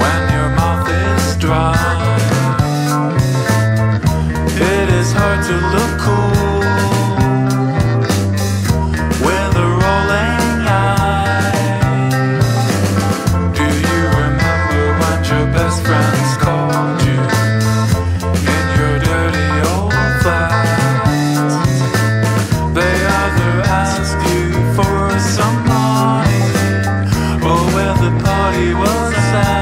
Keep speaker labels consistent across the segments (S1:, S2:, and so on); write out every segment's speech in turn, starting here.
S1: when your mouth is dry. It is hard to look cool. was sad.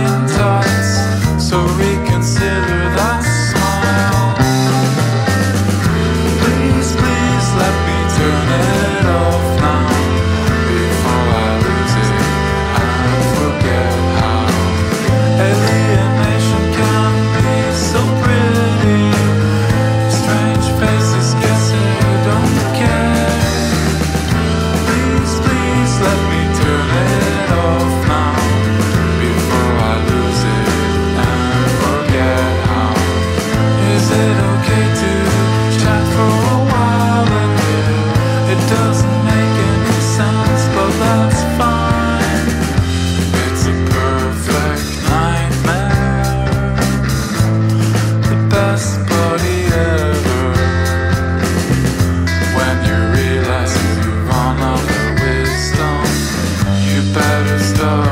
S1: better start.